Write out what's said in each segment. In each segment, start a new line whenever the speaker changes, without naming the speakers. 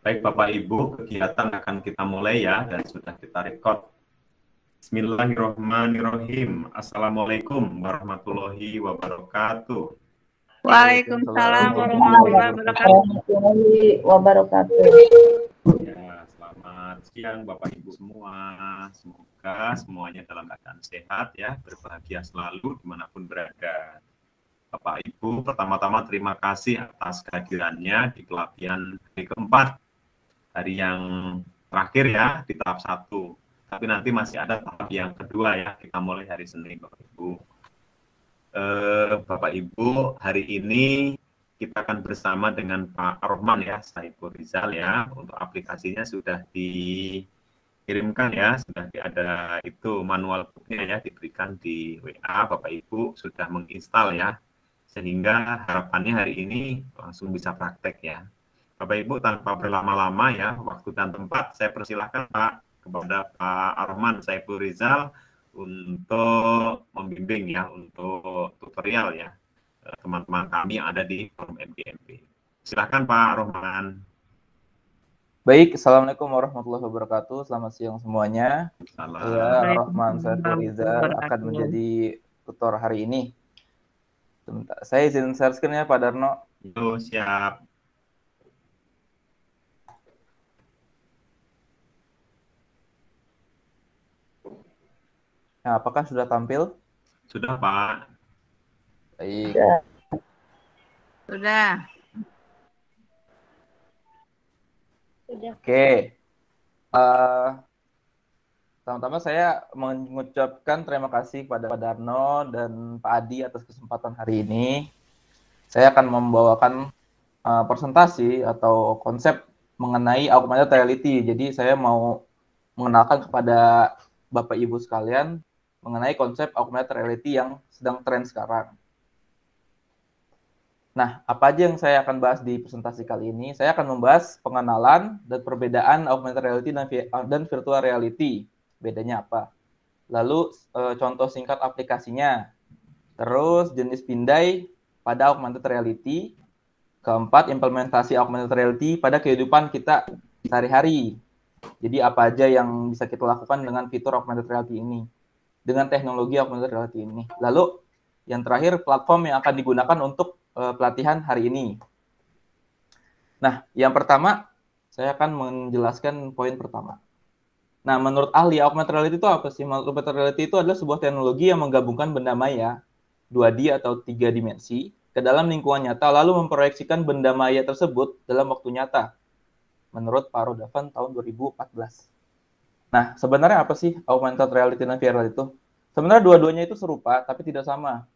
Baik Bapak Ibu, kegiatan akan kita mulai ya dan sudah kita record. Bismillahirrahmanirrahim. Assalamualaikum warahmatullahi wabarakatuh.
Waalaikumsalam warahmatullahi wabarakatuh.
Ya, selamat siang Bapak Ibu semua. Semoga semuanya dalam keadaan sehat ya, berbahagia selalu di mana pun berada. Bapak Ibu, pertama-tama terima kasih atas kehadirannya di pelatihan hari keempat hari yang terakhir ya di tahap satu. Tapi nanti masih ada tahap yang kedua ya. Kita mulai hari Senin, Bapak Ibu. Eh, Bapak Ibu, hari ini kita akan bersama dengan Pak Rohman ya, Saiful Rizal ya. Untuk aplikasinya sudah dikirimkan ya, sudah ada itu manual booknya ya, diberikan di WA. Bapak Ibu sudah menginstal ya, sehingga harapannya hari ini langsung bisa praktek ya. Bapak Ibu tanpa berlama-lama ya waktu dan tempat saya persilahkan Pak kepada Pak Arman Saiful Rizal untuk membimbing ya untuk tutorial ya eh, teman-teman kami yang ada di forum MGMP. Silakan Pak Rohman.
Baik, Assalamualaikum warahmatullahi wabarakatuh. Selamat siang semuanya.
Salam.
Saya Rohman Saiful Rizal akan menjadi tutor hari ini. Sebentar, saya izin share screen ya Pak Darno.
Itu siap.
Nah, apakah sudah tampil?
Sudah Pak.
Baik.
Sudah.
Oke. Eh, Pertama-tama saya mengucapkan terima kasih kepada Pak Darno dan Pak Adi atas kesempatan hari ini. Saya akan membawakan uh, presentasi atau konsep mengenai augmented reality. Jadi saya mau mengenalkan kepada Bapak Ibu sekalian mengenai konsep augmented reality yang sedang tren sekarang. Nah, apa aja yang saya akan bahas di presentasi kali ini? Saya akan membahas pengenalan dan perbedaan augmented reality dan, dan virtual reality. Bedanya apa? Lalu e, contoh singkat aplikasinya. Terus jenis pindai pada augmented reality. Keempat, implementasi augmented reality pada kehidupan kita sehari-hari. Jadi apa aja yang bisa kita lakukan dengan fitur augmented reality ini? Dengan teknologi augmented reality ini. Lalu yang terakhir, platform yang akan digunakan untuk uh, pelatihan hari ini. Nah, yang pertama, saya akan menjelaskan poin pertama. Nah, menurut ahli, augmented reality itu apa sih? Augmented reality itu adalah sebuah teknologi yang menggabungkan benda maya, 2D atau tiga dimensi, ke dalam lingkungan nyata, lalu memproyeksikan benda maya tersebut dalam waktu nyata. Menurut Pak Rodavan tahun 2014. Nah, sebenarnya apa sih augmented reality dan VR itu? Sebenarnya dua-duanya itu serupa, tapi tidak sama.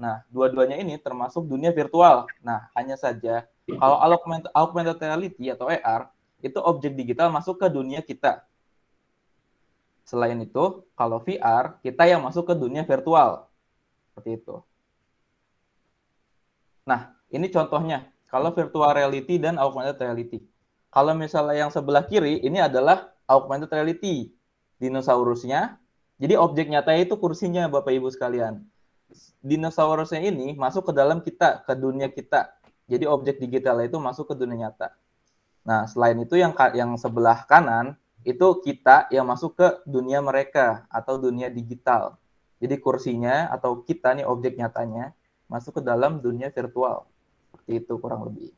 Nah, dua-duanya ini termasuk dunia virtual. Nah, hanya saja kalau augmented reality atau AR, itu objek digital masuk ke dunia kita. Selain itu, kalau VR, kita yang masuk ke dunia virtual. Seperti itu. Nah, ini contohnya. Kalau virtual reality dan augmented reality. Kalau misalnya yang sebelah kiri, ini adalah augmented reality. Dinosaurusnya. Jadi objek nyata itu kursinya, Bapak Ibu sekalian. Dinosaurusnya ini masuk ke dalam kita, ke dunia kita. Jadi objek digital itu masuk ke dunia nyata. Nah, selain itu yang yang sebelah kanan itu kita yang masuk ke dunia mereka atau dunia digital. Jadi kursinya atau kita nih objek nyatanya masuk ke dalam dunia virtual. Seperti itu kurang lebih.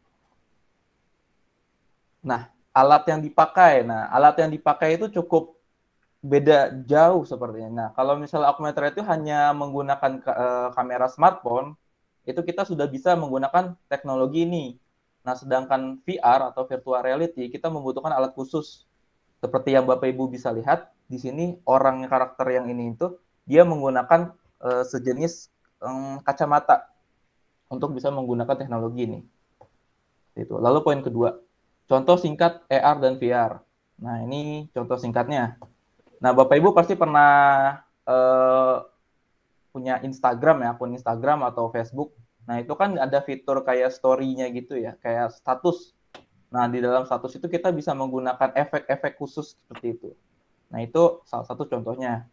Nah, alat yang dipakai. Nah, alat yang dipakai itu cukup beda jauh sepertinya. Nah, kalau misalnya augmented itu hanya menggunakan uh, kamera smartphone, itu kita sudah bisa menggunakan teknologi ini. Nah, sedangkan VR atau virtual reality kita membutuhkan alat khusus seperti yang Bapak Ibu bisa lihat di sini orang karakter yang ini itu dia menggunakan uh, sejenis um, kacamata untuk bisa menggunakan teknologi ini. Itu. Lalu poin kedua, contoh singkat AR dan VR. Nah, ini contoh singkatnya. Nah, Bapak Ibu pasti pernah uh, punya Instagram ya, akun Instagram atau Facebook. Nah, itu kan ada fitur kayak story-nya gitu ya, kayak status. Nah, di dalam status itu kita bisa menggunakan efek-efek khusus seperti itu. Nah, itu salah satu contohnya.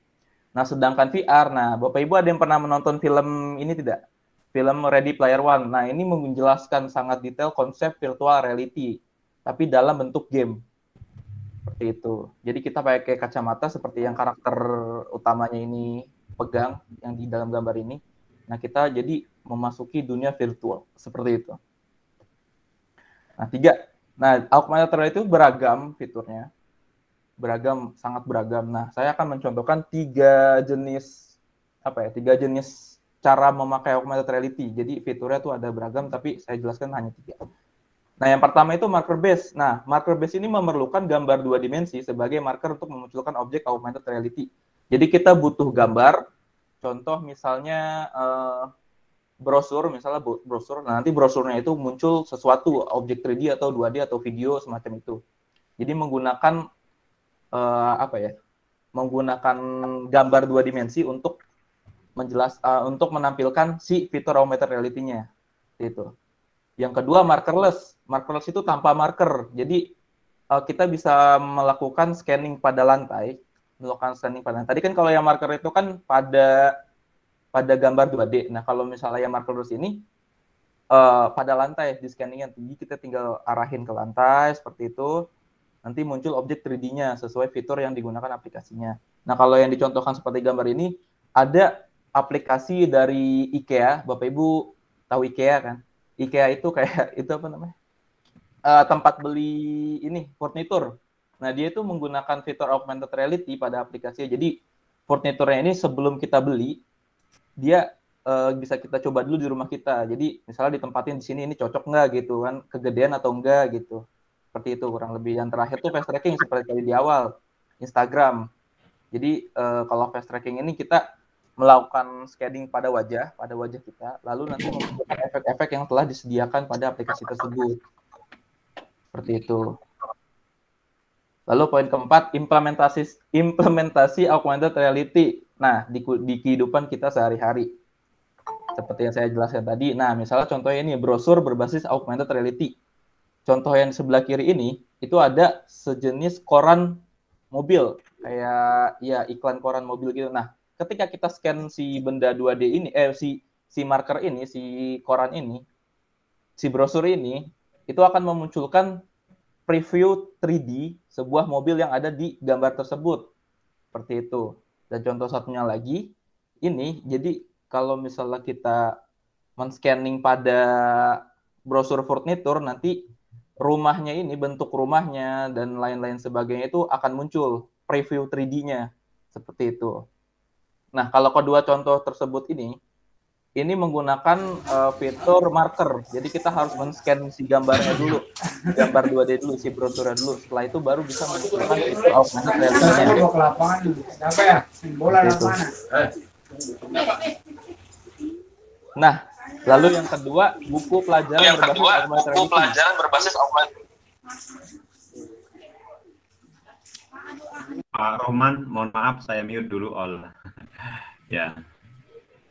Nah, sedangkan VR, nah, Bapak Ibu ada yang pernah menonton film ini tidak? film Ready Player One. Nah, ini menjelaskan sangat detail konsep virtual reality, tapi dalam bentuk game. Seperti itu. Jadi kita pakai kacamata seperti yang karakter utamanya ini pegang, yang di dalam gambar ini. Nah, kita jadi memasuki dunia virtual. Seperti itu. Nah, tiga. Nah, augmented reality itu beragam fiturnya beragam, sangat beragam. Nah, saya akan mencontohkan tiga jenis apa ya, tiga jenis cara memakai augmented reality. Jadi fiturnya tuh ada beragam, tapi saya jelaskan hanya tiga. Nah, yang pertama itu marker base. Nah, marker base ini memerlukan gambar dua dimensi sebagai marker untuk memunculkan objek augmented reality. Jadi kita butuh gambar, contoh misalnya uh, brosur, misalnya brosur. Nah, nanti brosurnya itu muncul sesuatu, objek 3D atau 2D atau video semacam itu. Jadi menggunakan uh, apa ya menggunakan gambar dua dimensi untuk menjelas uh, untuk menampilkan si fitur augmented reality-nya itu. Yang kedua markerless. Markerless itu tanpa marker. Jadi uh, kita bisa melakukan scanning pada lantai, melakukan scanning pada lantai. Tadi kan kalau yang marker itu kan pada pada gambar 2D. Nah, kalau misalnya yang markerless ini uh, pada lantai di scanningnya, jadi kita tinggal arahin ke lantai seperti itu nanti muncul objek 3D-nya sesuai fitur yang digunakan aplikasinya. Nah, kalau yang dicontohkan seperti gambar ini, ada aplikasi dari IKEA, Bapak Ibu tahu IKEA kan? IKEA itu kayak itu apa namanya? Uh, tempat beli ini furnitur. Nah, dia itu menggunakan fitur augmented reality pada aplikasinya. Jadi, furniturnya ini sebelum kita beli, dia uh, bisa kita coba dulu di rumah kita. Jadi, misalnya ditempatin di sini ini cocok nggak gitu kan, kegedean atau enggak gitu. Seperti itu kurang lebih. Yang terakhir tuh fast tracking seperti tadi di awal. Instagram. Jadi uh, kalau fast tracking ini kita melakukan scanning pada wajah pada wajah kita. Lalu nanti menggunakan efek-efek yang telah disediakan pada aplikasi tersebut. Seperti itu. Lalu poin keempat implementasi implementasi augmented reality nah di, di kehidupan kita sehari-hari seperti yang saya jelaskan tadi nah misalnya contohnya ini brosur berbasis augmented reality contoh yang sebelah kiri ini itu ada sejenis koran mobil kayak ya iklan koran mobil gitu. Nah, ketika kita scan si benda 2D ini eh si si marker ini, si koran ini, si brosur ini itu akan memunculkan preview 3D sebuah mobil yang ada di gambar tersebut. Seperti itu. Dan contoh satunya lagi ini jadi kalau misalnya kita men-scanning pada brosur furnitur nanti rumahnya ini, bentuk rumahnya, dan lain-lain sebagainya itu akan muncul preview 3D-nya. Seperti itu. Nah, kalau kedua contoh tersebut ini, ini menggunakan uh, fitur marker. Jadi kita harus men-scan si gambarnya dulu, gambar 2D dulu, si brosurnya dulu. Setelah itu baru bisa menggunakan fitur augmented reality ya? Bola Nah, Lalu yang kedua, buku pelajaran yang berbasis kedua, buku reality. pelajaran berbasis augmented
Pak Roman, mohon maaf saya mute dulu all. ya.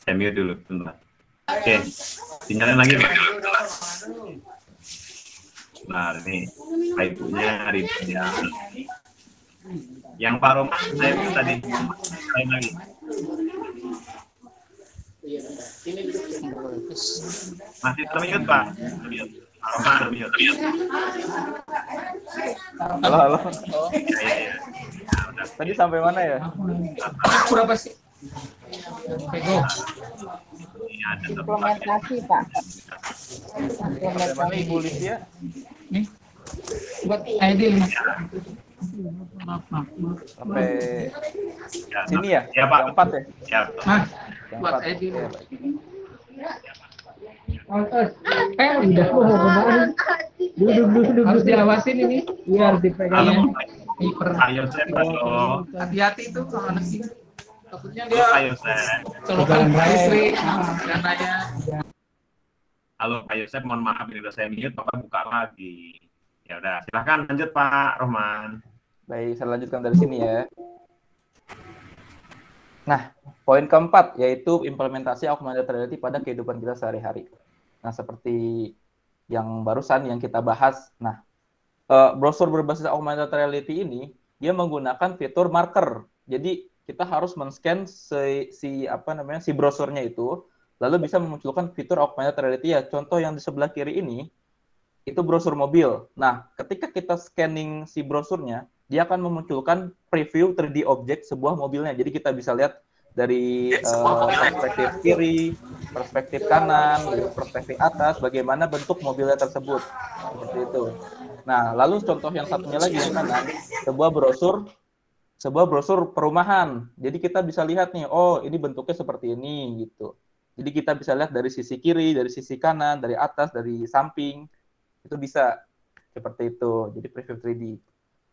Saya mute dulu bentar. Oke. Sinyalnya lagi Pak. Nah, ini Pak Ibunya Ridya. Yang Pak Roman saya tadi saya lagi. Masih termute, Pak.
Halo, halo. Ya, ya, Tadi sampai mana ya?
Berapa sih? Implementasi, Pak.
Implementasi. Ibu Lydia?
Nih. Buat ID
sampai sini ya?
Ya Pak.
empat ya?
Ya.
Hah? Buat ID. Eh, udah mau kemarin. Duduk, duduk, duduk. Harus diawasin ini. Iya, harus dipegang.
Ayo, saya
Hati-hati itu kalau anak.
Takutnya dia saya.
Colokan istri, dan nanya.
Halo, ayo saya mohon maaf ini udah saya mute, Bapak buka lagi. Ya udah, silahkan lanjut Pak Rohman.
Baik, saya lanjutkan dari sini ya. Nah, poin keempat yaitu implementasi augmented reality pada kehidupan kita sehari-hari. Nah, seperti yang barusan yang kita bahas. Nah, uh, browser berbasis augmented reality ini dia menggunakan fitur marker. Jadi kita harus men-scan si, si apa namanya si browsernya itu lalu bisa memunculkan fitur augmented reality ya. Contoh yang di sebelah kiri ini itu brosur mobil. Nah, ketika kita scanning si brosurnya, dia akan memunculkan preview 3D objek sebuah mobilnya. Jadi kita bisa lihat dari uh, perspektif kiri, perspektif kanan, perspektif atas, bagaimana bentuk mobilnya tersebut. Seperti itu. Nah, lalu contoh yang satunya lagi yang kanan, sebuah brosur sebuah brosur perumahan. Jadi kita bisa lihat nih, oh ini bentuknya seperti ini gitu. Jadi kita bisa lihat dari sisi kiri, dari sisi kanan, dari atas, dari samping. Itu bisa seperti itu. Jadi preview 3D.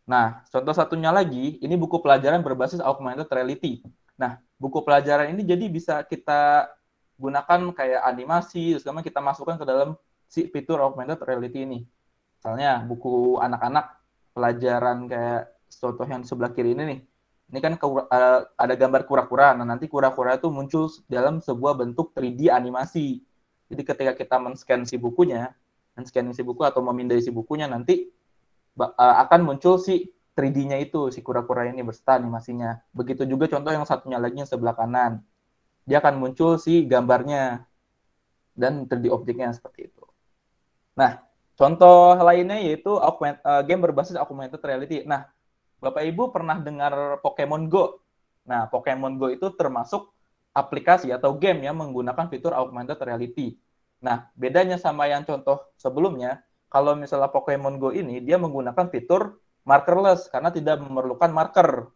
Nah, contoh satunya lagi, ini buku pelajaran berbasis augmented reality. Nah, buku pelajaran ini jadi bisa kita gunakan kayak animasi, terus kemudian kita masukkan ke dalam si fitur augmented reality ini. Misalnya buku anak-anak pelajaran kayak contoh yang sebelah kiri ini nih. Ini kan ke, uh, ada gambar kura-kura. Nah, nanti kura-kura itu muncul dalam sebuah bentuk 3D animasi. Jadi ketika kita men-scan si bukunya, men-scan si buku atau memindai si bukunya nanti uh, akan muncul si 3D-nya itu, si kura-kura ini berserta animasinya. Begitu juga contoh yang satunya lagi yang sebelah kanan. Dia akan muncul si gambarnya dan 3D objeknya seperti itu. Nah, contoh lainnya yaitu augment, uh, game berbasis augmented reality. Nah, Bapak Ibu pernah dengar Pokemon Go? Nah, Pokemon Go itu termasuk aplikasi atau game yang menggunakan fitur augmented reality. Nah, bedanya sama yang contoh sebelumnya, kalau misalnya Pokemon Go ini dia menggunakan fitur markerless karena tidak memerlukan marker.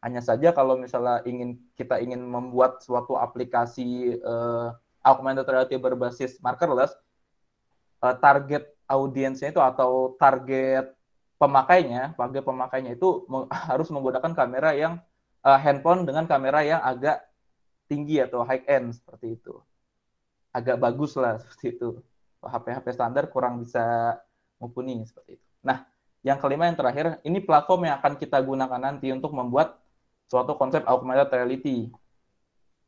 Hanya saja kalau misalnya ingin kita ingin membuat suatu aplikasi uh, augmented reality berbasis markerless, uh, target audiensnya itu atau target pemakainya, bagi pemakainya itu harus menggunakan kamera yang uh, handphone dengan kamera yang agak tinggi atau high end seperti itu. Agak bagus lah seperti itu. HP-HP standar kurang bisa mumpuni seperti itu. Nah, yang kelima yang terakhir, ini platform yang akan kita gunakan nanti untuk membuat suatu konsep augmented reality.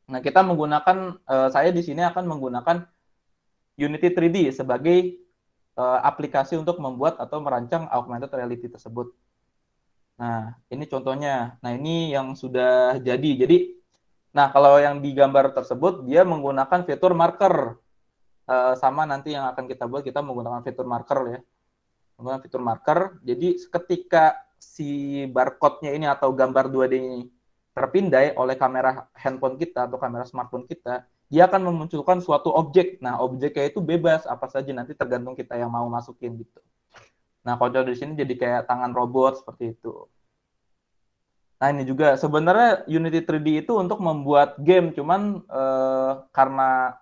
Nah, kita menggunakan, uh, saya di sini akan menggunakan Unity 3D sebagai uh, aplikasi untuk membuat atau merancang augmented reality tersebut. Nah, ini contohnya. Nah, ini yang sudah jadi. Jadi, nah kalau yang di gambar tersebut dia menggunakan fitur marker. Uh, sama nanti yang akan kita buat kita menggunakan fitur marker ya. Menggunakan fitur marker. Jadi ketika si barcode-nya ini atau gambar 2D ini terpindai oleh kamera handphone kita atau kamera smartphone kita, dia akan memunculkan suatu objek. Nah, objeknya itu bebas apa saja nanti tergantung kita yang mau masukin gitu. Nah, kalau di sini jadi kayak tangan robot seperti itu. Nah, ini juga sebenarnya Unity 3D itu untuk membuat game, cuman eh, karena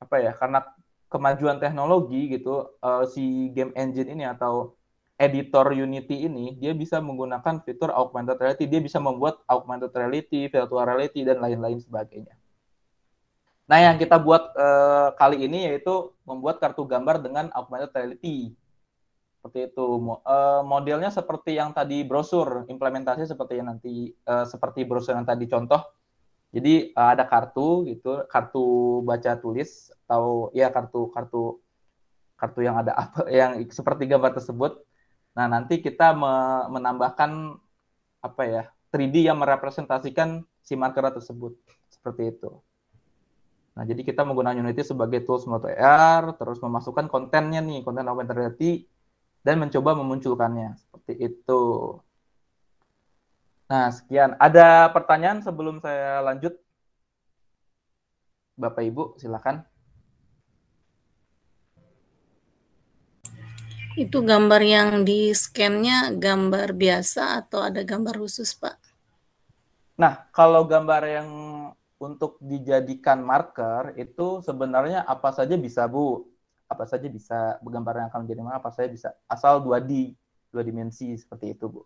apa ya? Karena kemajuan teknologi gitu, eh, si game engine ini atau editor Unity ini dia bisa menggunakan fitur augmented reality, dia bisa membuat augmented reality, virtual reality dan lain-lain sebagainya. Nah, yang kita buat uh, kali ini yaitu membuat kartu gambar dengan augmented reality. Seperti itu. Uh, modelnya seperti yang tadi brosur, implementasi seperti yang nanti uh, seperti brosur yang tadi contoh. Jadi uh, ada kartu gitu, kartu baca tulis atau ya kartu kartu kartu yang ada apa yang seperti gambar tersebut. Nah, nanti kita me menambahkan apa ya? 3D yang merepresentasikan si marker tersebut. Seperti itu. Nah, jadi kita menggunakan Unity sebagai tools Moto AR, terus memasukkan kontennya nih, konten augmented reality, dan mencoba memunculkannya. Seperti itu. Nah, sekian. Ada pertanyaan sebelum saya lanjut? Bapak Ibu, silakan.
Itu gambar yang di scan-nya gambar biasa atau ada gambar khusus, Pak?
Nah, kalau gambar yang untuk dijadikan marker itu sebenarnya apa saja bisa Bu. Apa saja bisa gambar yang akan menjadi marker apa saja bisa asal 2D, dua dimensi seperti itu Bu.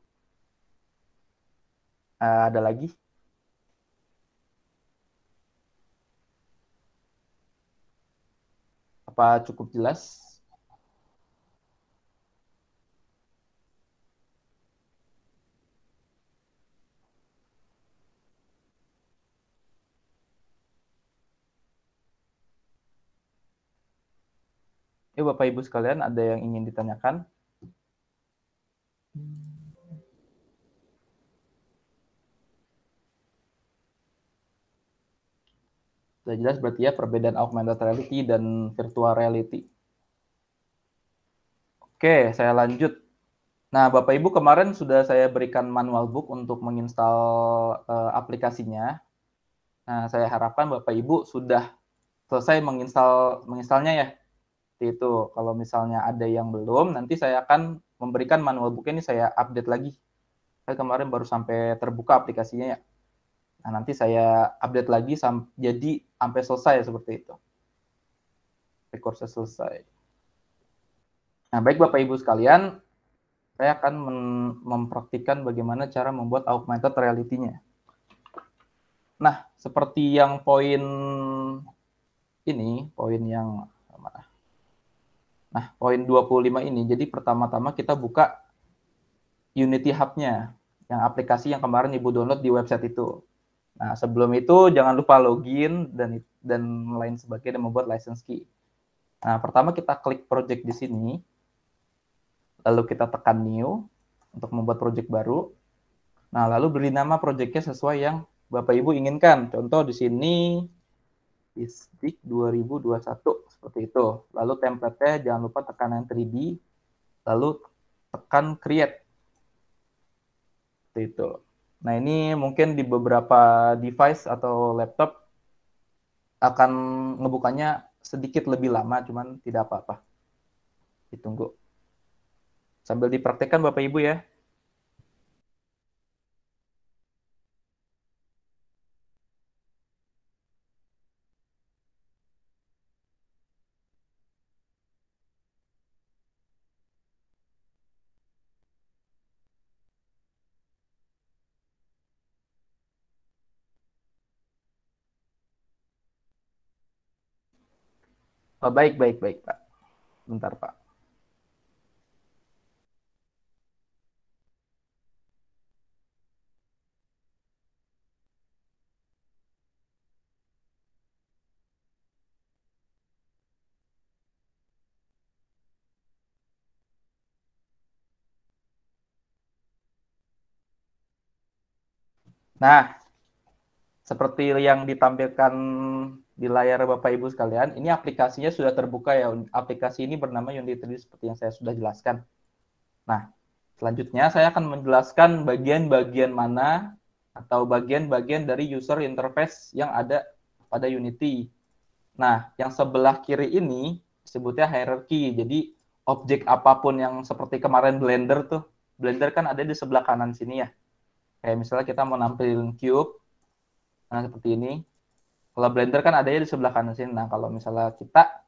Uh, ada lagi? Apa cukup jelas? Ya Bapak Ibu sekalian, ada yang ingin ditanyakan? Sudah jelas berarti ya perbedaan augmented reality dan virtual reality. Oke, saya lanjut. Nah, Bapak Ibu kemarin sudah saya berikan manual book untuk menginstal uh, aplikasinya. Nah, saya harapkan Bapak Ibu sudah selesai menginstal menginstalnya ya. Itu kalau misalnya ada yang belum, nanti saya akan memberikan manual book ini saya update lagi. Saya kemarin baru sampai terbuka aplikasinya ya. Nah, nanti saya update lagi sam jadi sampai selesai seperti itu. Rekursi selesai. Nah, baik Bapak Ibu sekalian, saya akan mempraktikkan bagaimana cara membuat augmented reality-nya. Nah, seperti yang poin ini, poin yang? Nah, poin 25 ini, jadi pertama-tama kita buka Unity Hub-nya, yang aplikasi yang kemarin Ibu download di website itu. Nah, sebelum itu jangan lupa login dan dan lain sebagainya dan membuat license key. Nah, pertama kita klik project di sini. Lalu kita tekan new untuk membuat project baru. Nah, lalu beri nama projectnya sesuai yang Bapak Ibu inginkan. Contoh di sini ISDIK 2021 seperti itu. Lalu template-nya jangan lupa tekan yang 3D, lalu tekan create. Seperti itu. Nah, ini mungkin di beberapa device atau laptop akan ngebukanya sedikit lebih lama, cuman tidak apa-apa. Ditunggu. Sambil dipraktekkan Bapak Ibu ya. Oh, baik, baik, baik, Pak. Bentar, Pak. Nah, seperti yang ditampilkan di layar Bapak Ibu sekalian, ini aplikasinya sudah terbuka ya. Aplikasi ini bernama Unity 3D seperti yang saya sudah jelaskan. Nah, selanjutnya saya akan menjelaskan bagian-bagian mana atau bagian-bagian dari user interface yang ada pada Unity. Nah, yang sebelah kiri ini disebutnya hierarchy. Jadi, objek apa pun yang seperti kemarin Blender tuh, Blender kan ada di sebelah kanan sini ya. Kayak misalnya kita mau nampilin cube, nah seperti ini, kalau Blender kan adanya di sebelah kanan sini. Nah, kalau misalnya kita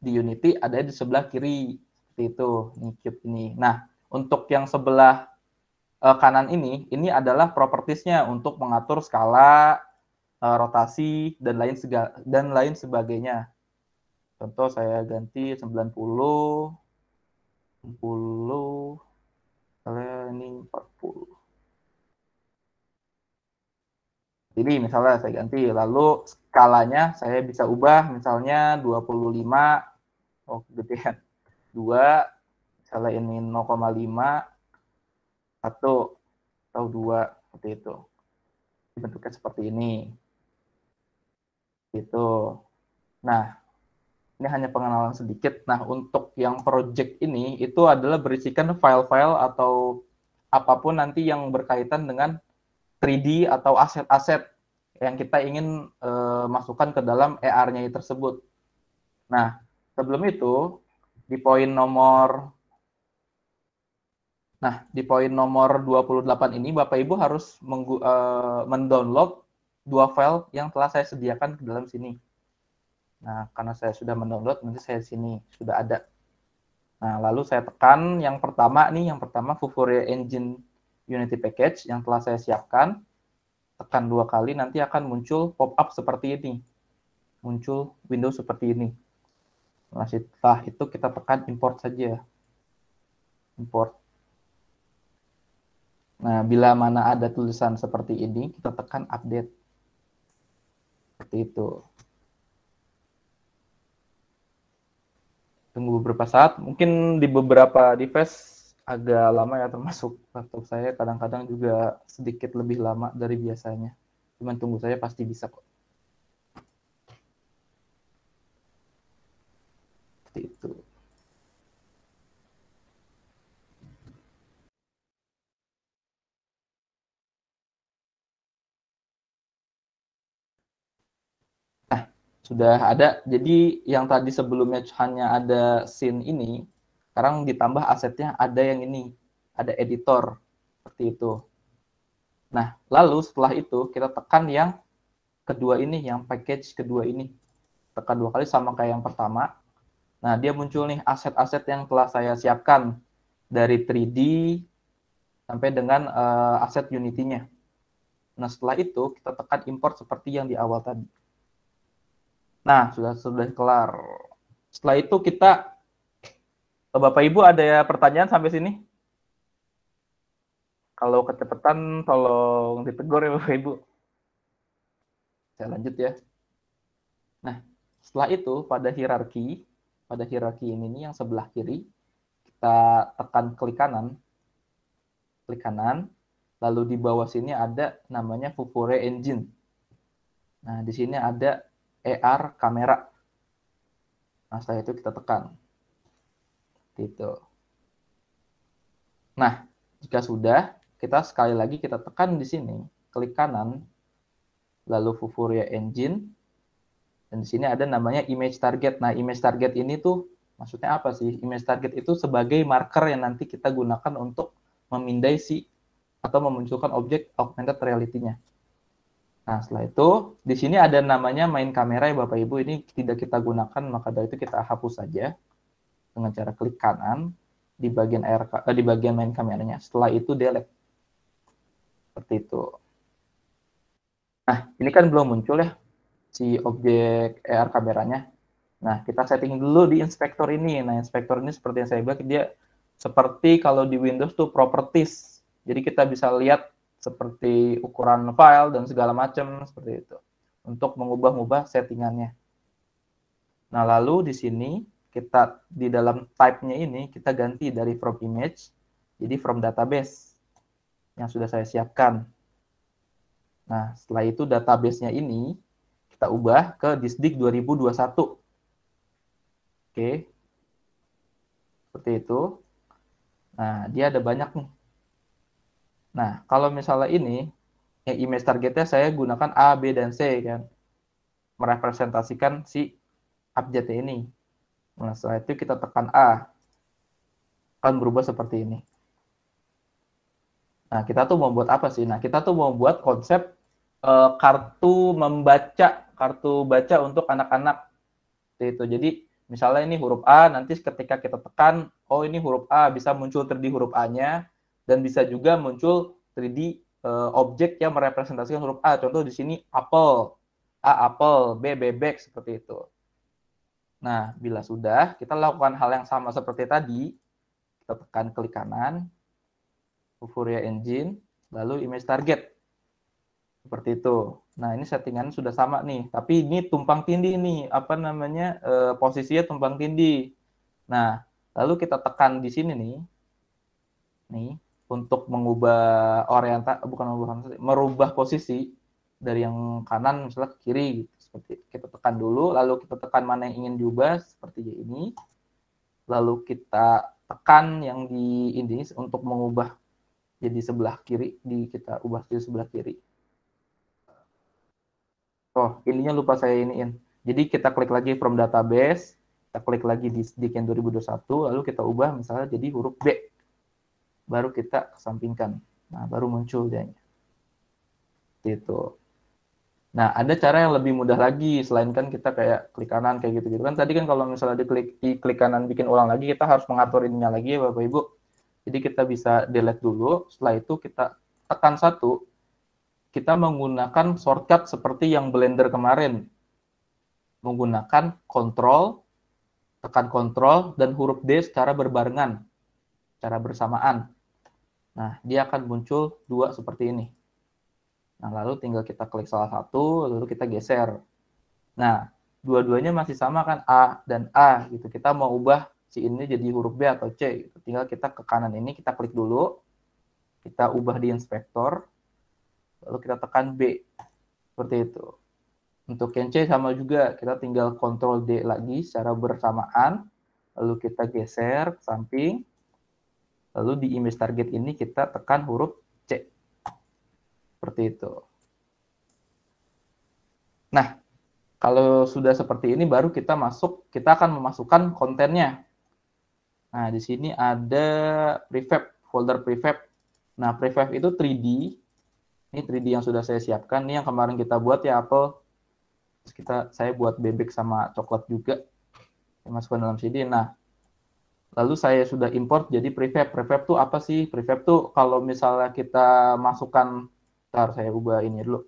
di Unity ada di sebelah kiri seperti itu, ini cube ini. Nah, untuk yang sebelah uh, kanan ini, ini adalah propertiesnya untuk mengatur skala, uh, rotasi dan lain sega dan lain sebagainya. Contoh saya ganti 90 60 saya ini 40 Jadi misalnya saya ganti, lalu skalanya saya bisa ubah misalnya 25, oh gedean, 2, misalnya ini 0,5, 1, atau 2, seperti itu. Bentuknya seperti ini. Gitu. Nah, ini hanya pengenalan sedikit. Nah, untuk yang project ini, itu adalah berisikan file-file atau apa pun nanti yang berkaitan dengan 3D atau aset-aset yang kita ingin uh, masukkan ke dalam ER-nya tersebut. Nah, sebelum itu di poin nomor Nah, di poin nomor 28 ini Bapak Ibu harus uh, mendownload dua file yang telah saya sediakan ke dalam sini. Nah, karena saya sudah mendownload, nanti saya sini sudah ada. Nah, lalu saya tekan yang pertama nih, yang pertama Vuforia Engine Unity Package yang telah saya siapkan, tekan dua kali nanti akan muncul pop-up seperti ini. Muncul window seperti ini. Nah, setelah itu kita tekan import saja. Import. Nah, bila mana ada tulisan seperti ini, kita tekan update. Seperti itu. Tunggu beberapa saat, mungkin di beberapa device agak lama ya termasuk laptop saya kadang-kadang juga sedikit lebih lama dari biasanya. Cuman tunggu saya pasti bisa kok. Seperti itu. Nah, sudah ada. Jadi yang tadi sebelumnya hanya ada scene ini, sekarang ditambah asetnya ada yang ini, ada editor seperti itu. Nah, lalu setelah itu kita tekan yang kedua ini, yang package kedua ini. Tekan dua kali sama kayak yang pertama. Nah, dia muncul nih aset-aset yang telah saya siapkan dari 3D sampai dengan uh, aset Unity-nya. Nah, setelah itu kita tekan import seperti yang di awal tadi. Nah, sudah sudah kelar. Setelah itu kita Bapak Ibu ada ya pertanyaan sampai sini? Kalau kecepatan tolong ditegur ya Bapak Ibu. Saya lanjut ya. Nah, setelah itu pada hierarki, pada hierarki ini nih yang sebelah kiri, kita tekan klik kanan. Klik kanan, lalu di bawah sini ada namanya Fufure Engine. Nah, di sini ada AR kamera. Nah, setelah itu kita tekan. Gitu. Nah, jika sudah, kita sekali lagi kita tekan di sini, klik kanan, lalu Vuforia Engine, dan di sini ada namanya image target. Nah, image target ini tuh maksudnya apa sih? Image target itu sebagai marker yang nanti kita gunakan untuk memindai si atau memunculkan objek augmented reality-nya. Nah, setelah itu, di sini ada namanya main kamera ya Bapak Ibu. Ini tidak kita gunakan, maka dari itu kita hapus saja dengan cara klik kanan di bagian air eh, di bagian main kameranya. Setelah itu delete. Seperti itu. Nah, ini kan belum muncul ya si objek AR kameranya. Nah, kita setting dulu di inspektor ini. Nah, inspektor ini seperti yang saya bilang, dia seperti kalau di Windows tuh properties. Jadi kita bisa lihat seperti ukuran file dan segala macam seperti itu untuk mengubah-ubah settingannya. Nah, lalu di sini kita di dalam type-nya ini kita ganti dari from image jadi from database yang sudah saya siapkan. Nah, setelah itu database-nya ini kita ubah ke Disdik 2021. Oke. Seperti itu. Nah, dia ada banyak nih. Nah, kalau misalnya ini, yang image targetnya saya gunakan A, B, dan C, kan. Merepresentasikan si abjad ini. Nah, setelah itu kita tekan A. Akan berubah seperti ini. Nah, kita tuh mau buat apa sih? Nah, kita tuh mau buat konsep uh, kartu membaca, kartu baca untuk anak-anak. Itu. Jadi, misalnya ini huruf A, nanti ketika kita tekan, oh ini huruf A, bisa muncul 3D huruf A-nya, dan bisa juga muncul 3D uh, eh, objek yang merepresentasikan huruf A. Contoh di sini apple, A apple, B bebek, seperti itu. Nah, bila sudah, kita lakukan hal yang sama seperti tadi, kita tekan klik kanan, Vuforia Engine, lalu image target. Seperti itu. Nah, ini settingan sudah sama nih, tapi ini tumpang tindih nih, apa namanya, e, posisinya tumpang tindih. Nah, lalu kita tekan di sini nih, nih, untuk mengubah orientasi, bukan mengubah, merubah posisi dari yang kanan misalnya ke kiri gitu. Seperti kita tekan dulu, lalu kita tekan mana yang ingin diubah seperti ini. Lalu kita tekan yang di ini untuk mengubah jadi sebelah kiri di kita ubah jadi sebelah kiri. Oh, ininya lupa saya iniin. Jadi kita klik lagi from database, kita klik lagi di Diken 2021, lalu kita ubah misalnya jadi huruf B. Baru kita kesampingkan. Nah, baru muncul dia. Itu. Nah, ada cara yang lebih mudah lagi selain kan kita kayak klik kanan kayak gitu-gitu kan. Tadi kan kalau misalnya diklik di klik kanan bikin ulang lagi, kita harus mengatur ininya lagi ya Bapak Ibu jadi kita bisa delete dulu, setelah itu kita tekan satu, kita menggunakan shortcut seperti yang Blender kemarin. Menggunakan kontrol, tekan kontrol, dan huruf D secara berbarengan, secara bersamaan. Nah, dia akan muncul dua seperti ini. Nah, lalu tinggal kita klik salah satu, lalu kita geser. Nah, dua-duanya masih sama kan A dan A gitu. Kita mau ubah si ini jadi huruf B atau C. Gitu. Tinggal kita ke kanan ini, kita klik dulu, kita ubah di inspektor, lalu kita tekan B. Seperti itu. Untuk yang C sama juga, kita tinggal Ctrl D lagi secara bersamaan, lalu kita geser ke samping, lalu di image target ini kita tekan huruf. Seperti itu. Nah, kalau sudah seperti ini baru kita masuk, kita akan memasukkan kontennya. Nah, di sini ada prefab, folder prefab. Nah, prefab itu 3D. Ini 3D yang sudah saya siapkan. Ini yang kemarin kita buat ya Apple. Terus kita saya buat bebek sama coklat juga. Saya masukkan dalam CD. Nah, lalu saya sudah import jadi prefab. Prefab tuh apa sih? Prefab tuh kalau misalnya kita masukkan, ntar saya ubah ini dulu.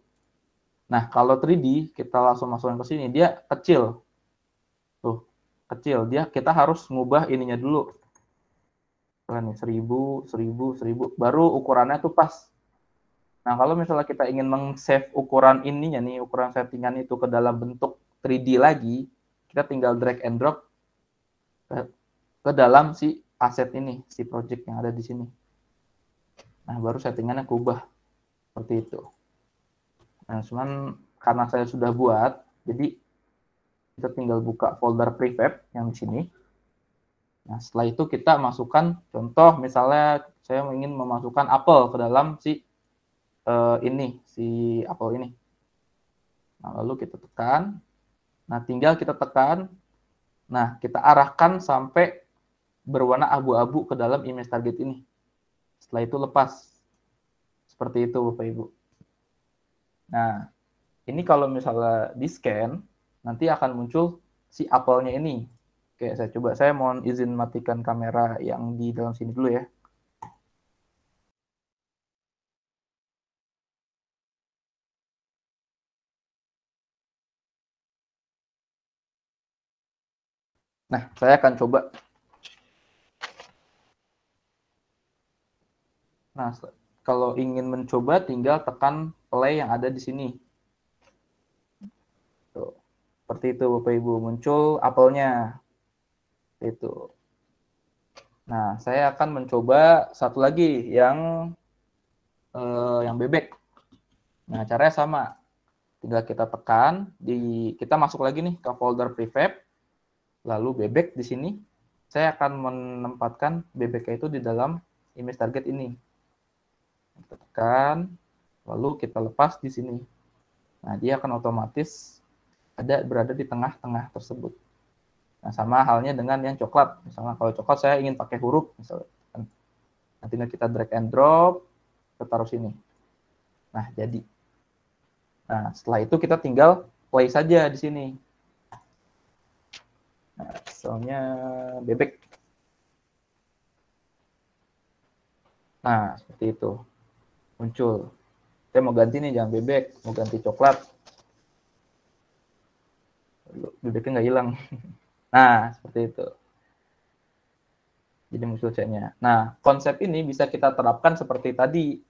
Nah, kalau 3D kita langsung masukkan ke sini, dia kecil. Tuh, kecil. Dia kita harus ngubah ininya dulu. Nih, 1000, 1000, 1000. Baru ukurannya tuh pas. Nah, kalau misalnya kita ingin meng-save ukuran ininya nih, ukuran settingan itu ke dalam bentuk 3D lagi, kita tinggal drag and drop ke, ke dalam si aset ini, si project yang ada di sini. Nah, baru settingannya kubah. Seperti itu. Nah, cuman karena saya sudah buat, jadi kita tinggal buka folder prefab yang di sini. Nah, setelah itu kita masukkan contoh misalnya saya ingin memasukkan apel ke dalam si uh, ini, si apel ini. Nah, lalu kita tekan. Nah, tinggal kita tekan. Nah, kita arahkan sampai berwarna abu-abu ke dalam image target ini. Setelah itu lepas. Seperti itu, Bapak Ibu. Nah, ini kalau misalnya di scan, nanti akan muncul si apelnya ini. Oke, saya coba. Saya mohon izin matikan kamera yang di dalam sini dulu ya. Nah, saya akan coba. Nah, kalau ingin mencoba tinggal tekan play yang ada di sini. Tuh. Seperti itu Bapak Ibu, muncul apelnya. Itu. Nah, saya akan mencoba satu lagi yang eh, yang bebek. Nah, caranya sama. Tinggal kita tekan di kita masuk lagi nih ke folder prefab. Lalu bebek di sini saya akan menempatkan bebeknya itu di dalam image target ini. Tekan, lalu kita lepas di sini. Nah, dia akan otomatis ada berada di tengah-tengah tersebut. Nah, sama halnya dengan yang coklat. Misalnya kalau coklat saya ingin pakai huruf, misalnya. Nanti kita drag and drop, kita taruh sini. Nah, jadi. Nah, setelah itu kita tinggal play saja di sini. Nah, soalnya bebek. Nah, seperti itu. Muncul. Saya mau ganti nih, jangan bebek. Mau ganti coklat. Bebeknya nggak hilang. Nah, seperti itu. Jadi muncul chatnya. Nah, konsep ini bisa kita terapkan seperti tadi.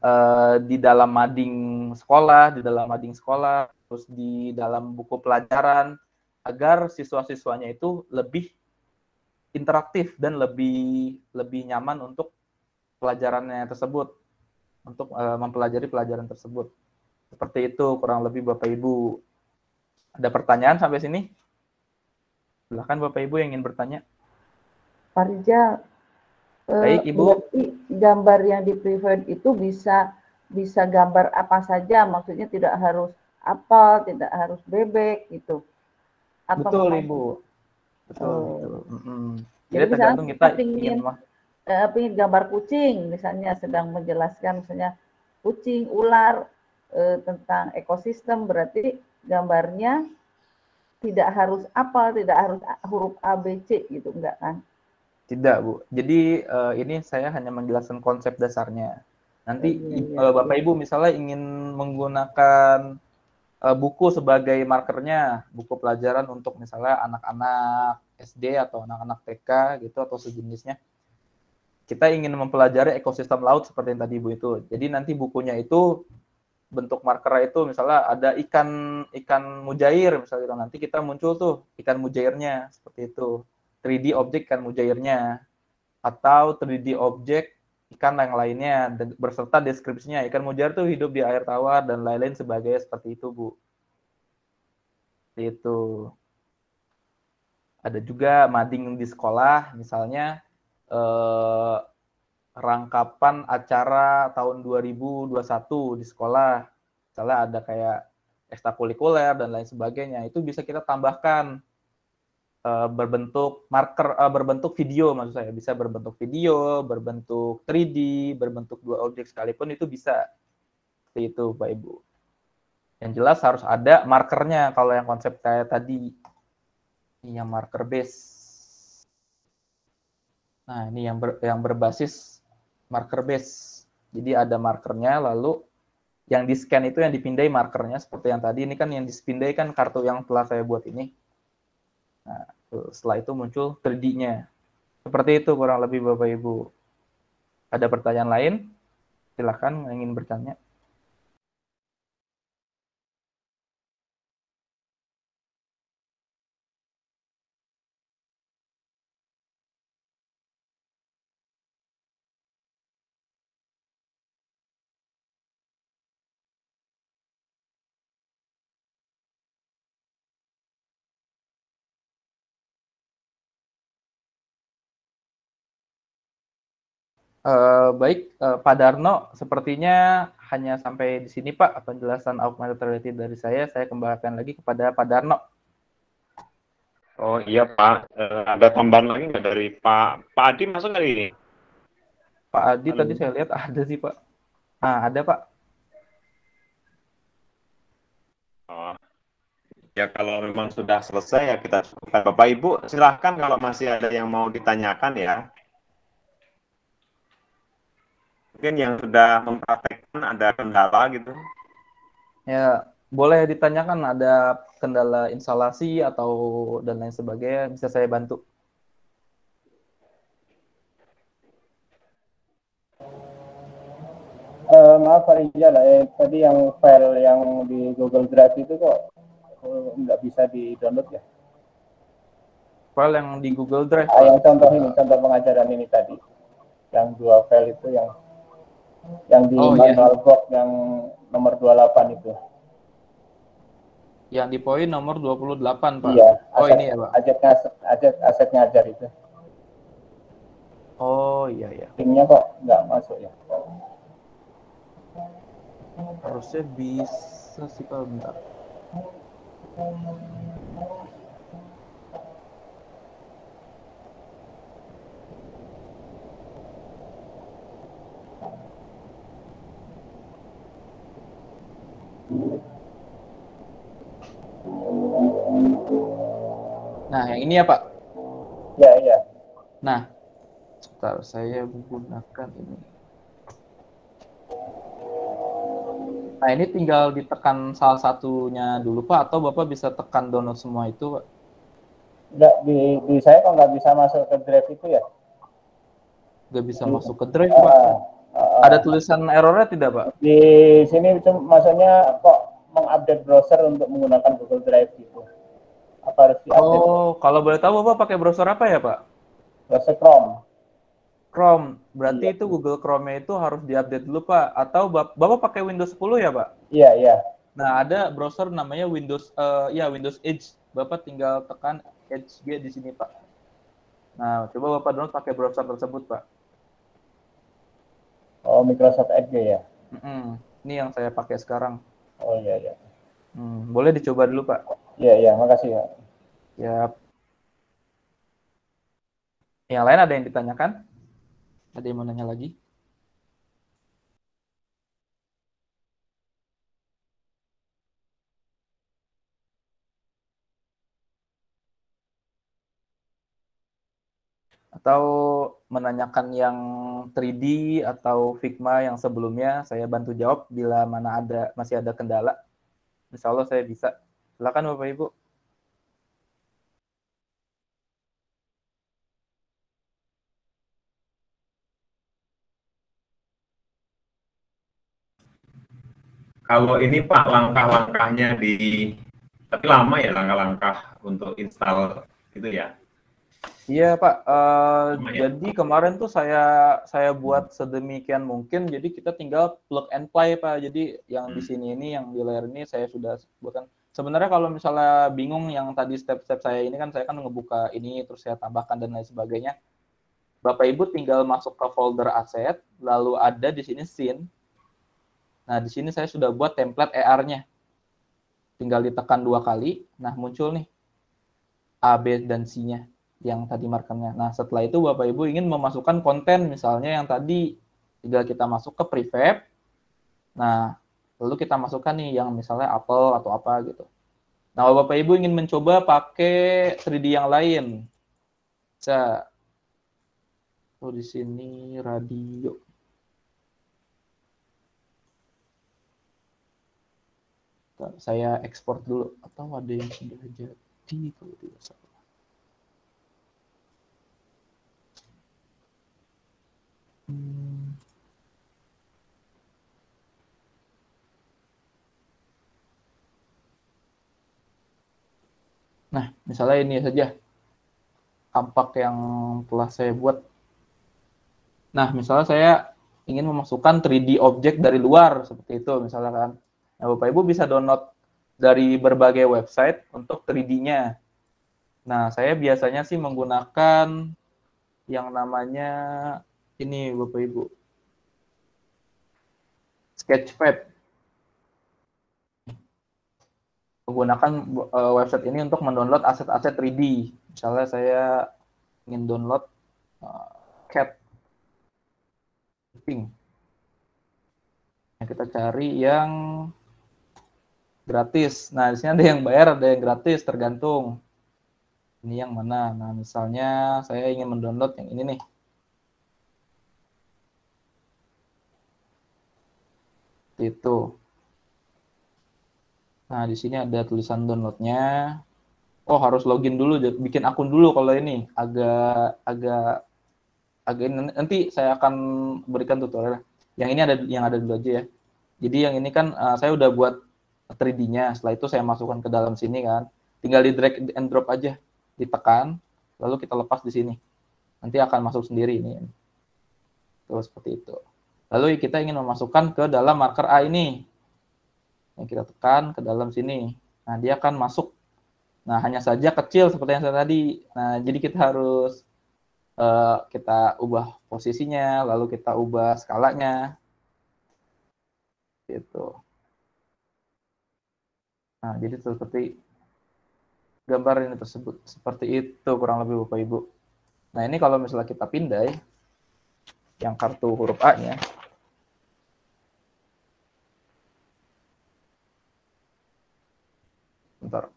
Uh, di dalam mading sekolah, di dalam mading sekolah, terus di dalam buku pelajaran, agar siswa-siswanya itu lebih interaktif dan lebih lebih nyaman untuk pelajarannya tersebut untuk uh, mempelajari pelajaran tersebut. Seperti itu kurang lebih Bapak Ibu. Ada pertanyaan sampai sini? Silahkan Bapak Ibu yang ingin bertanya.
Pak Rijal,
Baik, Ibu.
Berarti gambar yang di preview itu bisa bisa gambar apa saja, maksudnya tidak harus apel, tidak harus bebek gitu.
Atau betul, Ibu. Betul, oh. betul. Mm -hmm. Jadi, Jadi tergantung kita ingin, ingin
eh, ingin gambar kucing, misalnya sedang menjelaskan misalnya kucing, ular eh, tentang ekosistem, berarti gambarnya tidak harus apa, tidak harus huruf A, B, C gitu, enggak kan?
Tidak, Bu. Jadi uh, ini saya hanya menjelaskan konsep dasarnya. Nanti oh, iya, iya. Bapak Ibu misalnya ingin menggunakan uh, buku sebagai markernya, buku pelajaran untuk misalnya anak-anak SD atau anak-anak TK gitu atau sejenisnya. Kita ingin mempelajari ekosistem laut seperti yang tadi Ibu itu. Jadi nanti bukunya itu bentuk marker itu misalnya ada ikan ikan mujair misalnya gitu. nanti kita muncul tuh ikan mujairnya seperti itu. 3D objek ikan mujairnya. Atau 3D objek ikan yang lainnya berserta deskripsinya. Ikan mujair tuh hidup di air tawar dan lain-lain sebagai seperti itu bu. Itu. Ada juga mading di sekolah, misalnya eh, rangkapan acara tahun 2021 di sekolah. Misalnya ada kayak ekstrakurikuler dan lain sebagainya. Itu bisa kita tambahkan uh, berbentuk marker uh, berbentuk video maksud saya. Bisa berbentuk video berbentuk 3D berbentuk dua objek sekalipun itu bisa. Seperti itu Pak Ibu. Yang jelas harus ada markernya kalau yang konsep kayak tadi. Ini yang marker base nah ini yang ber, yang berbasis marker base jadi ada markernya lalu yang di scan itu yang dipindai markernya seperti yang tadi ini kan yang dipindai kan kartu yang telah saya buat ini Nah, setelah itu muncul 3D-nya. Seperti itu kurang lebih Bapak Ibu. Ada pertanyaan lain? Silakan ingin bertanya. Uh, baik, uh, Pak Darno, sepertinya hanya sampai di sini Pak penjelasan augmented reality dari saya. Saya kembalikan lagi kepada Pak Darno.
Oh iya Pak, uh, ada tambahan lagi nggak dari Pak Pak Adi masuk kali ini?
Pak Adi Halo. tadi saya lihat ada sih Pak. Ah ada Pak.
Oh. Ya kalau memang sudah selesai ya kita Bapak Ibu silahkan kalau masih ada yang mau ditanyakan ya mungkin yang sudah mempraktekkan ada kendala gitu?
Ya, boleh ditanyakan ada kendala instalasi atau dan lain sebagainya, bisa saya bantu.
Uh, maaf Pak Rijal, eh, tadi yang file yang di Google Drive itu kok nggak bisa di-download ya?
File yang di Google Drive?
Ah, yang contoh ini, contoh pengajaran ini tadi. Yang dua file itu yang yang di oh, manual iya. box yang nomor 28 itu.
Yang di poin nomor 28, Pak.
Iya.
oh, ini ya, Pak.
Asetnya, aset, asetnya ajar itu.
Oh, iya, iya.
Linknya kok nggak masuk ya?
Harusnya bisa sih, Pak. Bentar. Nah, yang ini ya Pak?
Ya, iya.
Nah, sebentar saya menggunakan ini. Nah, ini tinggal ditekan salah satunya dulu Pak, atau Bapak bisa tekan download semua itu Pak?
Enggak, di, di saya kok nggak bisa masuk ke drive itu ya?
Nggak bisa di, masuk ke drive Pak? Uh, Ada tulisan errornya tidak Pak?
Di sini maksudnya kok mengupdate browser untuk menggunakan Google Drive gitu
apa harus diupdate? Oh, kalau boleh tahu Bapak pakai browser apa ya, Pak?
Browser Chrome.
Chrome. Berarti iya. itu Google Chrome itu harus diupdate dulu, Pak. Atau Bapak pakai Windows 10 ya, Pak?
Iya, iya.
Nah, ada browser namanya Windows uh, ya Windows Edge. Bapak tinggal tekan Edge di sini, Pak. Nah, coba Bapak download pakai browser tersebut, Pak.
Oh, Microsoft Edge ya.
Mm -hmm. Ini yang saya pakai sekarang.
Oh iya iya.
Hmm, boleh dicoba dulu Pak.
Iya iya, makasih ya.
Ya. Yang lain ada yang ditanyakan? Ada yang mau nanya lagi? atau menanyakan yang 3D atau Figma yang sebelumnya saya bantu jawab bila mana ada masih ada kendala. Insya Allah saya bisa. Silakan Bapak Ibu.
Kalau ini Pak langkah-langkahnya di tapi lama ya langkah-langkah untuk install itu ya.
Iya Pak, uh, jadi kemarin tuh saya saya buat sedemikian mungkin, jadi kita tinggal plug and play Pak. Jadi yang hmm. di sini ini, yang di layar ini saya sudah buatkan sebenarnya kalau misalnya bingung yang tadi step-step saya ini kan saya kan ngebuka ini terus saya tambahkan dan lain sebagainya. Bapak Ibu tinggal masuk ke folder aset, lalu ada di sini scene. Nah, di sini saya sudah buat template ER-nya. Tinggal ditekan dua kali, nah muncul nih A, B, dan C-nya yang tadi markernya. Nah, setelah itu Bapak Ibu ingin memasukkan konten misalnya yang tadi tinggal kita masuk ke prefab. Nah, lalu kita masukkan nih yang misalnya Apple atau apa gitu. Nah, Bapak Ibu ingin mencoba pakai 3D yang lain. Bisa. Oh, di sini radio. Saya ekspor dulu atau ada yang sudah jadi kalau tidak salah. Hmm. Nah, misalnya ini saja tampak yang telah saya buat. Nah, misalnya saya ingin memasukkan 3D objek dari luar seperti itu misalnya kan. Nah, Bapak Ibu bisa download dari berbagai website untuk 3D-nya. Nah, saya biasanya sih menggunakan yang namanya ini Bapak Ibu. Sketchpad. Menggunakan uh, website ini untuk mendownload aset-aset 3D. Misalnya saya ingin download uh, cat pink. Nah, kita cari yang gratis. Nah, di sini ada yang bayar, ada yang gratis, tergantung. Ini yang mana? Nah, misalnya saya ingin mendownload yang ini nih. Itu. Nah, di sini ada tulisan downloadnya. Oh, harus login dulu, bikin akun dulu kalau ini. Agak agak agak nanti saya akan berikan tutorial. Yang ini ada yang ada dulu aja ya. Jadi yang ini kan uh, saya udah buat 3D-nya. Setelah itu saya masukkan ke dalam sini kan. Tinggal di drag and drop aja, ditekan, lalu kita lepas di sini. Nanti akan masuk sendiri ini. Terus seperti itu. Lalu kita ingin memasukkan ke dalam marker A ini. Yang kita tekan ke dalam sini. Nah, dia akan masuk. Nah, hanya saja kecil seperti yang saya tadi. Nah, jadi kita harus uh, kita ubah posisinya, lalu kita ubah skalanya. Gitu. Nah, jadi seperti gambar ini tersebut. Seperti itu kurang lebih Bapak Ibu. Nah, ini kalau misalnya kita pindai, yang kartu huruf A-nya, Bentar.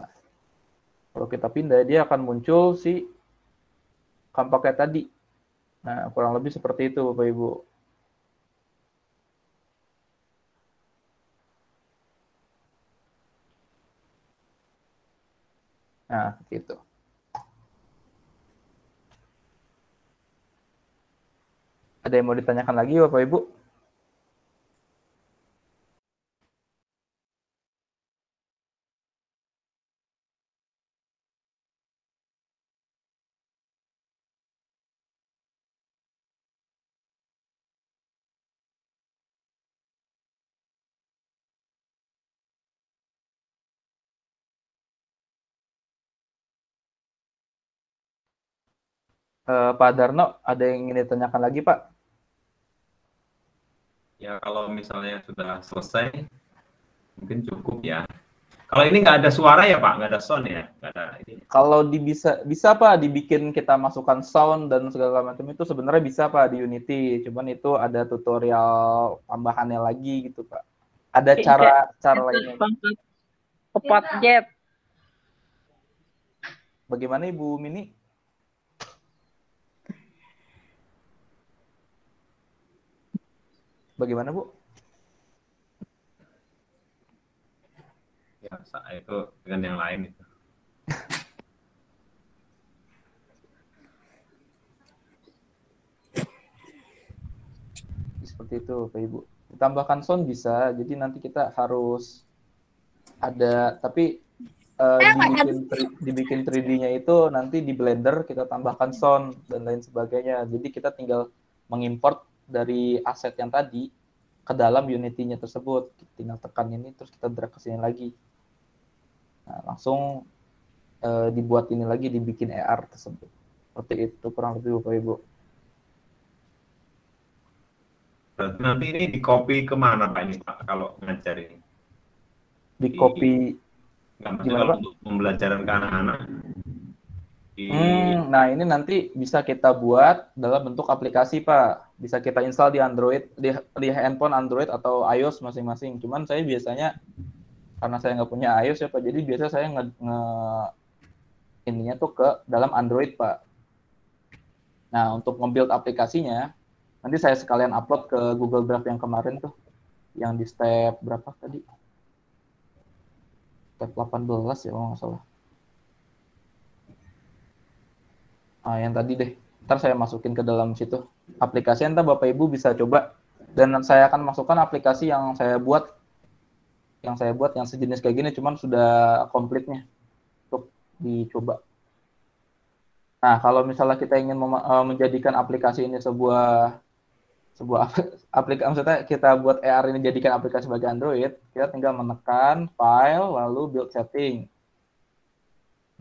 Nah, kalau kita pindah, dia akan muncul si kampaknya tadi. Nah, kurang lebih seperti itu, Bapak Ibu. Nah, gitu. Ada yang mau ditanyakan lagi, Bapak Ibu? Uh, Pak Darno, ada yang ingin ditanyakan lagi, Pak?
Ya, kalau misalnya sudah selesai, mungkin cukup ya. Kalau ini nggak ada suara ya, Pak? Nggak ada sound ya? Nggak ada
ini. Kalau di bisa, bisa Pak, dibikin kita masukkan sound dan segala macam itu sebenarnya bisa Pak di Unity. Cuman itu ada tutorial tambahannya lagi gitu, Pak. Ada cara cara lainnya.
Tepat jet.
Bagaimana Ibu Mini? Bagaimana, Bu?
Ya, itu dengan yang lain itu.
Seperti itu, Pak Ibu. Ditambahkan sound bisa, jadi nanti kita harus ada, tapi uh, dibikin, dibikin 3D-nya itu nanti di Blender kita tambahkan sound dan lain sebagainya. Jadi kita tinggal mengimport dari aset yang tadi ke dalam Unity-nya tersebut. Tinggal tekan ini terus kita drag ke sini lagi. Nah, langsung uh, dibuat ini lagi, dibikin ER tersebut. Seperti itu kurang lebih Bapak Ibu.
Nanti ini di copy ke mana Pak ini Pak kalau ngajar ini?
Di copy
gimana Pak? Untuk pembelajaran ke anak-anak.
Hmm, nah ini nanti bisa kita buat dalam bentuk aplikasi Pak. Bisa kita install di Android, di, di handphone Android atau iOS masing-masing. Cuman saya biasanya karena saya nggak punya iOS ya Pak, jadi biasa saya nge, nge ininya tuh ke dalam Android Pak. Nah untuk nge-build aplikasinya, nanti saya sekalian upload ke Google Drive yang kemarin tuh, yang di step berapa tadi? Step 18 ya kalau nggak salah. ah, yang tadi deh ntar saya masukin ke dalam situ aplikasi ntar bapak ibu bisa coba. Dan saya akan masukkan aplikasi yang saya buat yang saya buat yang sejenis kayak gini cuman sudah komplitnya untuk dicoba. Nah kalau misalnya kita ingin eh, menjadikan aplikasi ini sebuah sebuah aplikasi maksudnya kita buat AR ini jadikan aplikasi bagi Android kita tinggal menekan file lalu build setting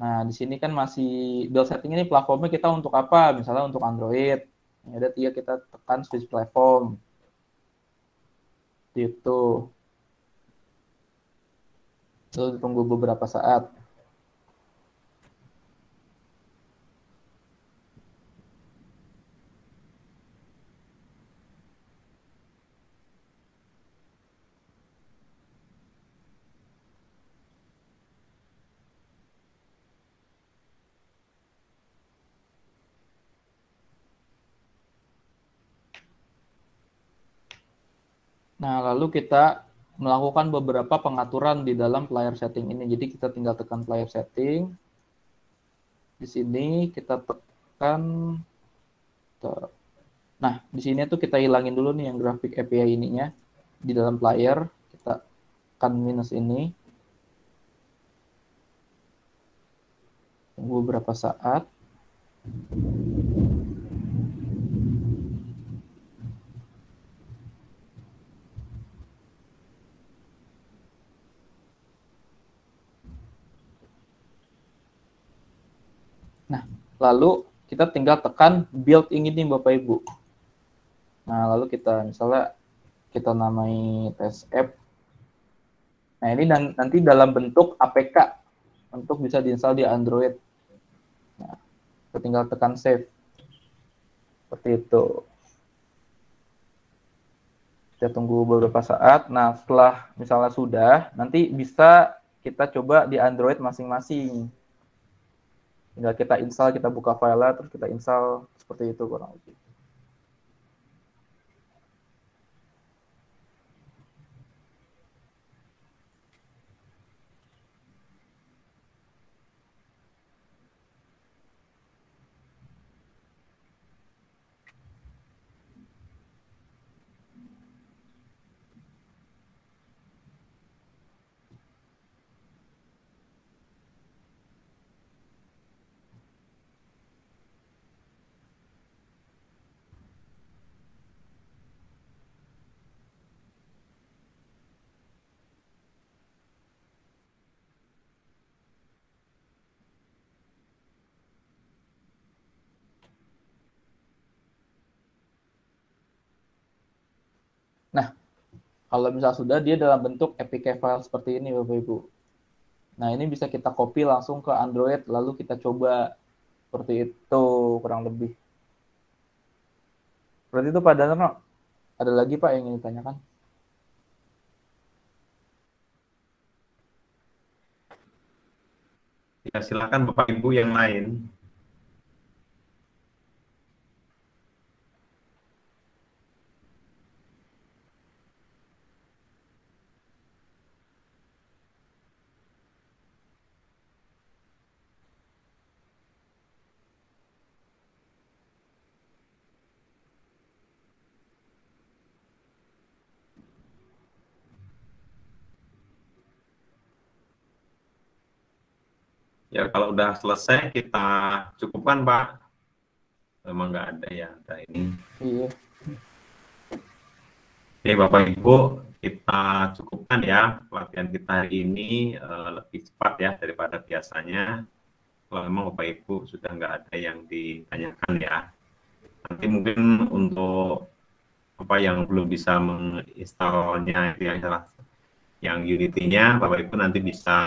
Nah, di sini kan masih build setting ini platformnya kita untuk apa? Misalnya untuk Android. Ya ada tiga kita tekan switch platform. Itu. Lalu tunggu beberapa saat. Nah, lalu kita melakukan beberapa pengaturan di dalam player setting ini. Jadi kita tinggal tekan player setting. Di sini kita tekan Nah, di sini tuh kita hilangin dulu nih yang grafik API ininya di dalam player. Kita tekan minus ini. Tunggu beberapa saat. Lalu kita tinggal tekan build ini nih Bapak Ibu. Nah, lalu kita misalnya kita namai test app. Nah, ini nanti dalam bentuk APK untuk bisa diinstal di Android. Nah, kita tinggal tekan save. Seperti itu. Kita tunggu beberapa saat. Nah, setelah misalnya sudah, nanti bisa kita coba di Android masing-masing tinggal kita install kita buka file terus kita install. Seperti itu kurang lebih Kalau misalnya sudah, dia dalam bentuk APK file seperti ini, Bapak Ibu. Nah, ini bisa kita copy langsung ke Android, lalu kita coba seperti itu, kurang lebih. Berarti itu Pak Danarno, ada lagi Pak yang ingin ditanyakan?
Ya, silakan Bapak Ibu yang lain. Ya kalau udah selesai kita cukupkan Pak. Memang nggak ada ya ada ini. Iya. Oke Bapak Ibu, kita cukupkan ya pelatihan kita hari ini uh, lebih cepat ya daripada biasanya. Kalau memang Bapak Ibu sudah nggak ada yang ditanyakan ya. Nanti mungkin untuk apa yang belum bisa menginstalnya yang yang Unity-nya Bapak Ibu nanti bisa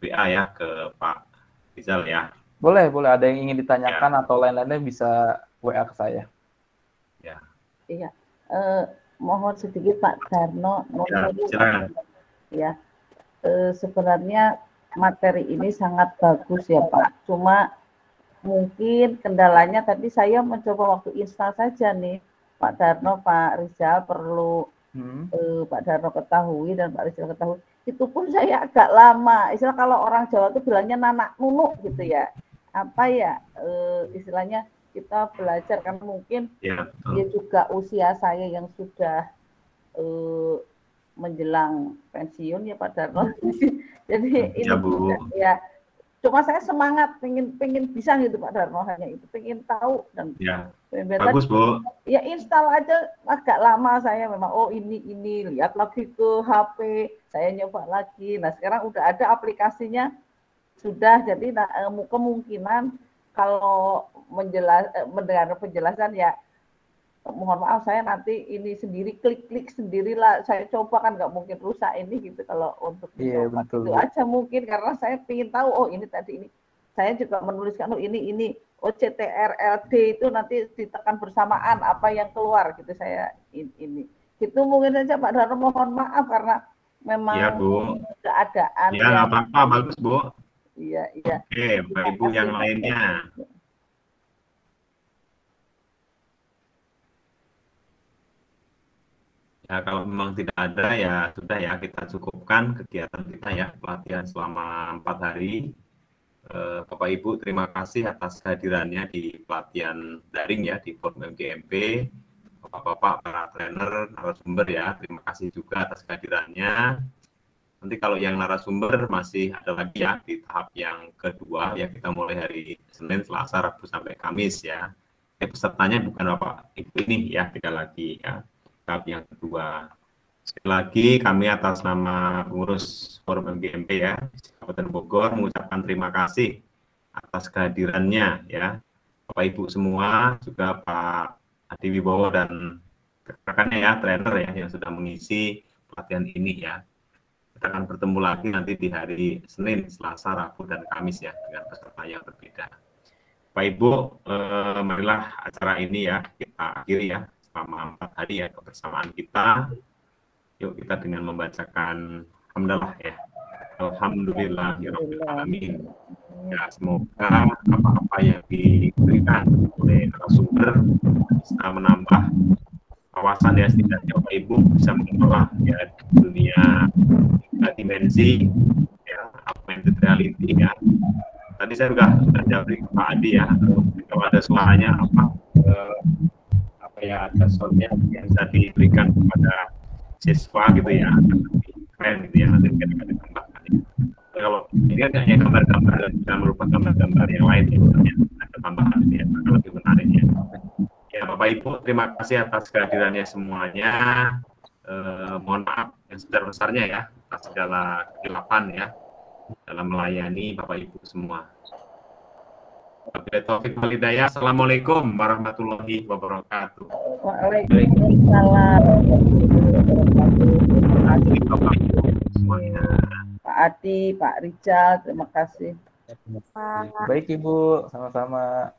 WA ya ke Pak Rizal ya.
Boleh, boleh. Ada yang ingin ditanyakan ya. atau lain-lainnya bisa WA ke saya.
Ya. Iya. Eh, mohon sedikit Pak Darno.
Ya, silakan.
Ya. Eh, sebenarnya materi ini sangat bagus ya Pak. Cuma mungkin kendalanya tadi saya mencoba waktu install saja nih Pak Darno, Pak Rizal perlu hmm. eh, Pak Darno ketahui dan Pak Rizal ketahui itu pun saya agak lama. Istilah kalau orang Jawa itu bilangnya nanak nunuk gitu ya. Apa ya e, istilahnya kita belajar kan mungkin ya, dia juga usia saya yang sudah e, menjelang pensiun ya Pak Darno. Jadi ya, ini Bu. ya cuma saya semangat pengen pengen bisa gitu Pak Darmo hanya itu. Pengen tahu dan
ya. bagus Bu.
Ya install aja. Agak lama saya memang oh ini ini lihat lagi ke HP saya nyoba lagi. Nah sekarang udah ada aplikasinya. Sudah jadi nah, eh, kemungkinan kalau menjelas eh, mendengar penjelasan ya mohon maaf saya nanti ini sendiri klik-klik sendirilah. Saya coba kan nggak mungkin rusak ini gitu kalau untuk
iya, betul.
itu aja mungkin karena saya ingin tahu oh ini tadi ini. Saya juga menuliskan oh ini ini. OCTRLD itu nanti ditekan bersamaan apa yang keluar gitu saya ini. Itu mungkin saja Pak Darno mohon maaf karena memang
ya, Bu.
keadaan
ya nggak apa-apa. Bagus Bu.
Iya iya.
Oke Bapak Ibu yang lainnya. Ya, kalau memang tidak ada ya sudah ya kita cukupkan kegiatan kita ya pelatihan selama empat hari. Eh, Bapak Ibu terima kasih atas kehadirannya di pelatihan daring ya di Forum MGMP. Bapak-bapak para trainer narasumber ya terima kasih juga atas kehadirannya. Nanti kalau yang narasumber masih ada lagi ya di tahap yang kedua ya kita mulai hari Senin, Selasa, Rabu sampai Kamis ya. Eh, pesertanya bukan Bapak Ibu ini ya tidak lagi ya tahap yang kedua. Sekali lagi kami atas nama pengurus Forum MGMP ya, Kabupaten Bogor mengucapkan terima kasih atas kehadirannya ya. Bapak Ibu semua, juga Pak Adi Wibowo dan rekannya ya, trainer ya yang sudah mengisi pelatihan ini ya. Kita akan bertemu lagi nanti di hari Senin, Selasa, Rabu, dan Kamis ya dengan peserta yang berbeda. Pak Ibu, eh, marilah acara ini ya kita akhiri ya selama empat hari ya kebersamaan kita. Yuk kita dengan membacakan hamdalah ya. Alhamdulillah ya alamin. Ya semoga apa-apa yang diberikan oleh narasumber bisa menambah kawasan ya setidaknya Bapak Ibu bisa mengelola ya dunia dimensi ya augmented reality ya. Tadi saya sudah sudah jawab Pak Adi ya kalau ada suaranya apa eh, ya ada soundnya yang bisa diberikan kepada siswa gitu ya. Keren gitu ya nanti kita akan ditambahkan ya. kalau ini kan hanya gambar-gambar dan bisa merupakan gambar-gambar yang lain ya ada tambahan ya akan lebih menarik ya. Ya Bapak Ibu terima kasih atas kehadirannya semuanya. Eh, mohon maaf yang sebesar-besarnya ya atas segala kesilapan ya dalam melayani Bapak Ibu semua Taufik Walidaya. Assalamualaikum warahmatullahi wabarakatuh.
Waalaikumsalam. Pak Adi, Pak Rijal, terima kasih.
Baik Ibu, sama-sama.